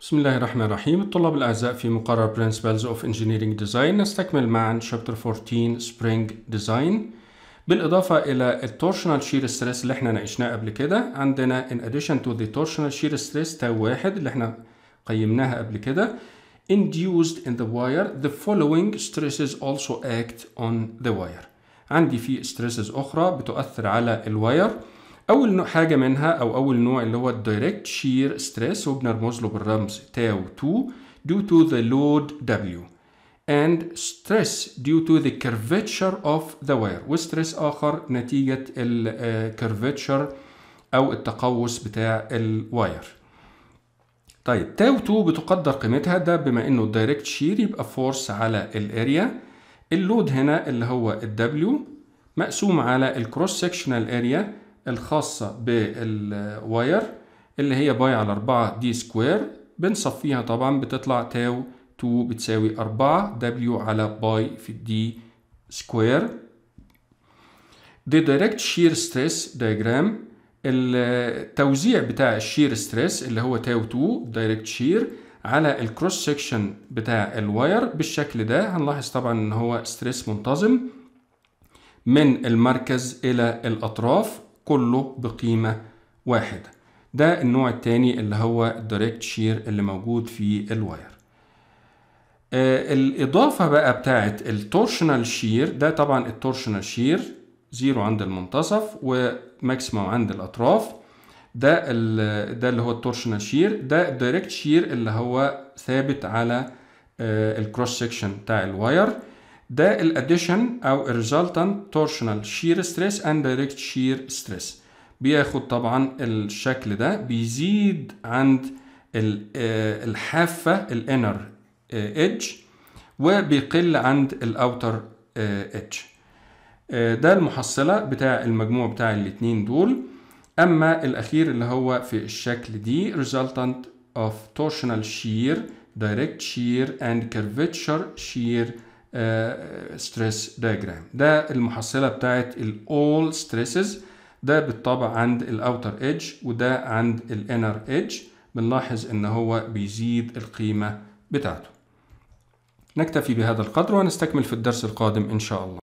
بسم الله الرحمن الرحيم الطلاب الأعزاء في مقرر Principles of Engineering Design. نستكمل معا Chapter 14 Spring Design. بالإضافة إلى ال torsional shear stress اللي إحنا ناقشناه قبل كده عندنا in addition to the torsional shear stress tau واحد اللي إحنا قيمناها قبل كده induced in the wire the following stresses also act on the wire. عندي في stresses أخرى بتؤثر على ال wire أول نوع حاجة منها أو أول نوع اللي هو ال direct shear stress وبنرمز له بالرمز تاو 2 due to the load W and stress due to the curvature of the wire و stress آخر نتيجة ال curvature أو التقوس بتاع ال wire طيب تاو 2 بتقدر قيمتها ده بما إنه ال direct shear يبقى force على ال area ال load هنا اللي هو ال W مقسوم على ال cross sectional area الخاصة بال wire اللي هي باي على 4 d square. بنصفيها طبعا بتطلع تاو 2 بتساوي 4 W على باي في ال d square. The direct shear stress diagram. التوزيع بتاع ال shear stress اللي هو تاو 2 direct shear على ال cross section بتاع ال wire بالشكل ده. هنلاحظ طبعا إن هو stress منتظم من المركز إلى الأطراف. كله بقيمة واحدة ده النوع الثاني اللي هو ال direct shear اللي موجود في ال wire آه الإضافة بقى بتاعت ال torsional shear ده طبعا ال torsional shear zero عند المنتصف و maximum عند الأطراف. ده ده اللي هو ال torsional shear ده ال direct shear اللي هو ثابت على آه ال cross section بتاع ال wire ده ال addition أو ال resultant torsional shear stress and direct shear stress بياخد طبعا الشكل ده بيزيد عند الحافة ال inner edge وبيقل عند ال outer edge ده المحصلة بتاع المجموع بتاع الاتنين دول. أما الأخير اللي هو في الشكل d resultant of torsional shear direct shear and curvature shear stress diagram ده المحصلة بتاعت الأول stresses ده بالطبع عند ال outer edge وده عند ال inner edge بنلاحظ إن هو بيزيد القيمة بتاعته. نكتفي بهذا القدر ونستكمل في الدرس القادم إن شاء الله.